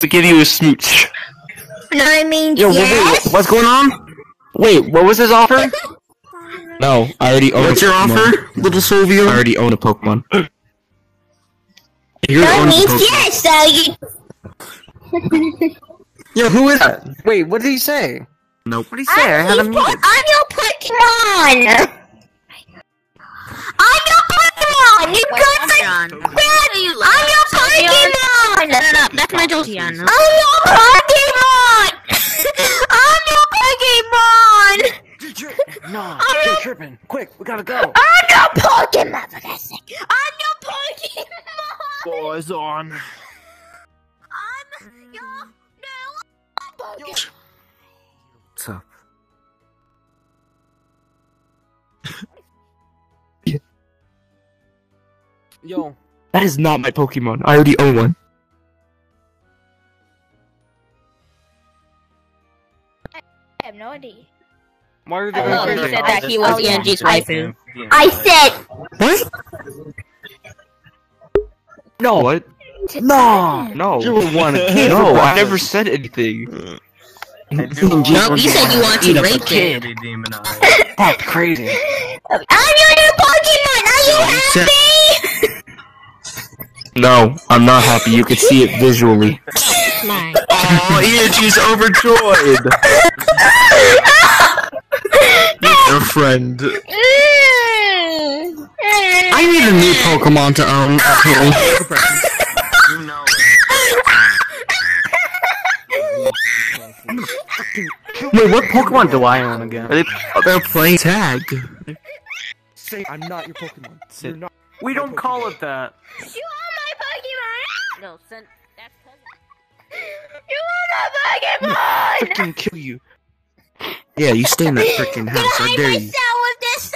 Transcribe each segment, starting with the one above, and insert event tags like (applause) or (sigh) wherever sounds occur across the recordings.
to give you a smooch. No, I mean Yo, wait, yes. wait, what's going on? Wait, what was his offer? (laughs) No, I already own What's a your Pokemon. offer, little Sylvia? I already own a Pokemon. Here's No, own it means Pokemon. yes. So you. (laughs) Yo, who is that? Wait, what did he say? Nope. What did he say? I had I'm, him po- muted. I'm your Pokemon. I'm your Pokemon. You got the John. bad. I'm your Pokemon. No, no, that's my Jolteon. I'm your Pokemon. (laughs) I'm your Pokemon. (laughs) No, I'm your, tripping. Quick, we gotta go. I'm your Pokemon. For God's sake. I'm your Pokemon. Boys on. (laughs) I'm your new Pokemon. What's up? Yo, That is not my Pokemon. I already own one. Have no idea. why are they Oh, going he crazy? said that he was yeah. Angie I- waifu. I said What? No. What? No. No. You would want a. No, I never said anything. Nope, (laughs) you said you want to rape kid. That's crazy. (laughs) I'm your new Pokemon. Are you happy? No, I'm not happy. You can see it visually. (laughs) Oh, Ianji's overjoyed. Your friend. I need a new Pokemon to own at home. You know. Wait, what Pokemon do I own again? Are they, oh, they're playing tag. Say I'm not your Pokemon. You're not. We don't call it that. You are my Pokemon. No, son, that's cousin. You are my Pokemon. I Freaking kill you. Yeah, you stay in that freaking house. I I dare you. with this.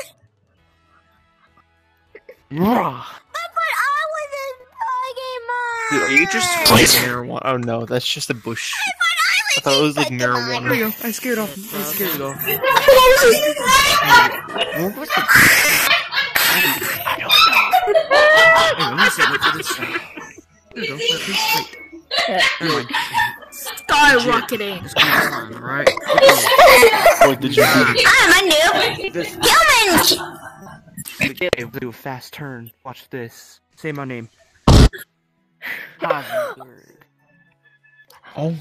Rah. I thought I was a Pokemon. Dude, are you just fighting marijuana? Oh no, that's just a bush. I thought it was like marijuana. There you go. I scared off. I scared it off. What was the? Hey, let me see. Look at this. There you go. Let me straight. Never mind. Skyrocketing. It's fine, alright? (laughs) What did you do? I'm a new human. (laughs) Okay, we'll do a fast turn. Watch this. Say my name. Oh.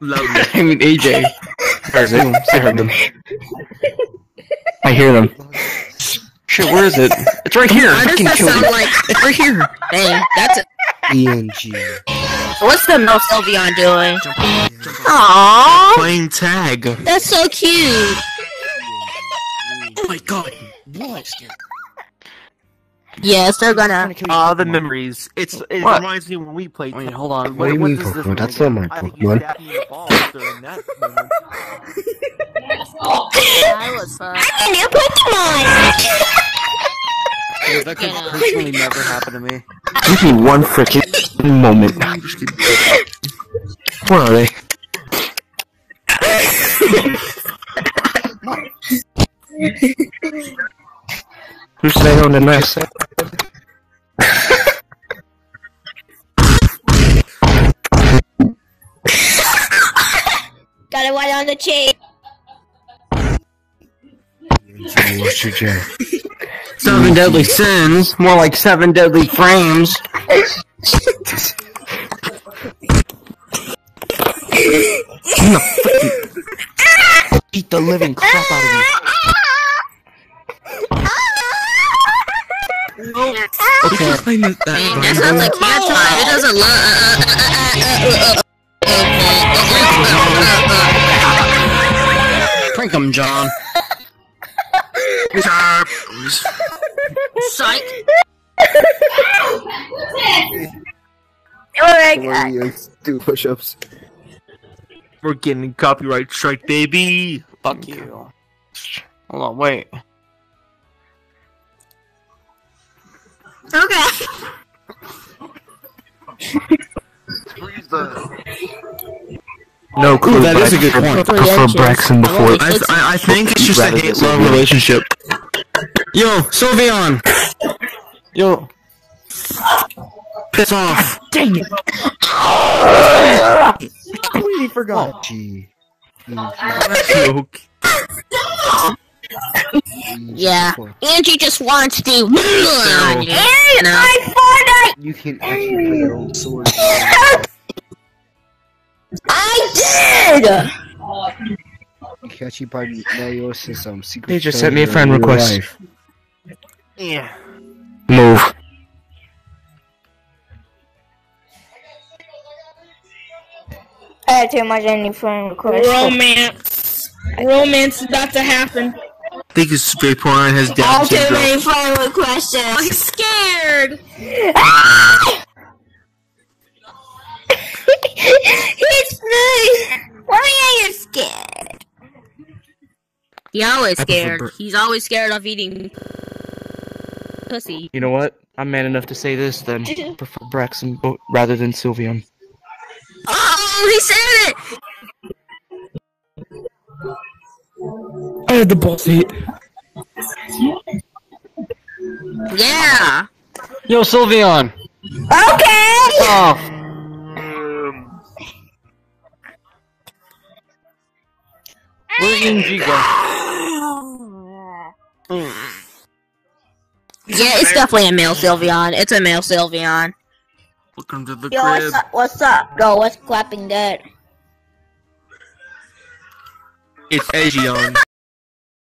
Lovely. (laughs) I mean, AJ. Heard them. I heard them. I hear them. Shit, where is it? It's right here. Why does that kill sound like? It's right here. Dang, that's it. ENG. What's the no Sylveon doing? Aww. Playing tag. That's so cute. Oh my god. What? Yes, they're gonna. Ah, the memories. It's it What? reminds me when we played. Wait, hold on. What do you mean Pokemon? That's mean not my I think you Pokemon. stabbed me in the balls during that was fun. I'm a new Pokemon. Dude, that could personally never happen to me. Give me one freaking moment. Where are they? Who should I own the next? Got a right on the cheek. What's your J? Seven deadly sins, more like seven deadly frames. Eat the living crap out of me. Okay. Explain that. Dang, that sounds like cat time. It doesn't look. Prank 'em, John. Psych. Oh my god. Do push-ups. We're getting copyright strike, baby. Fuck you. Hold on, wait. Okay. No clue. that but is I a good prefer- point. prefer Braxton before. I, I, I think it's just a hate love relationship. Yo, Sylveon! Yo. Piss off. Dang it! I completely forgot. Oh. G. Joke. Yeah. Angie just wants to. you know? You can actually play your own sword. (laughs) I did! You can actually buy Meliodas um secret. They just sent me a friend request. life. Yeah. Move. I had too much any friend request. Romance. Romance is about to happen. I think his Vaporeon has I Down have too many friend requests. (laughs) I'm scared. (laughs) He's nice. Why are you scared? He always scared. He's always scared of eating pussy. You know what? I'm man enough to say this then. (laughs) Prefer Braxton bo- rather than Sylveon. Oh, he said it. I had the ball seat. Yeah. Yo, Sylveon! Okay! Off! Where'd Inji go? Yeah, it's definitely a male Sylveon. It's a male Sylveon. Welcome to the Yo, crib. what's up? What's up? Yo, what's clapping that? It's Aegion.